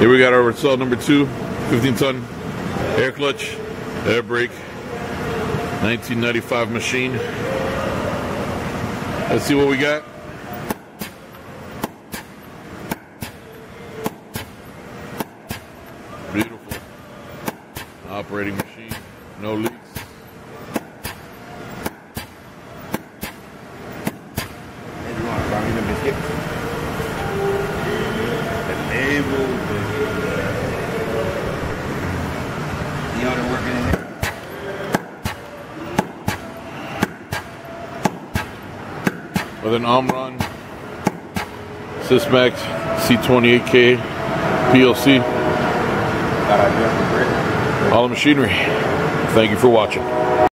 Here we got our Rousselle number two, 15 ton air clutch, air brake, 1995 machine. Let's see what we got. Beautiful operating machine, no leaks. Maybe you want to buy me the biscuits. The label, the, the other working in there. with an Omron Sysmax C28K PLC, Thought I'd do it for free. all the machinery. Thank you for watching.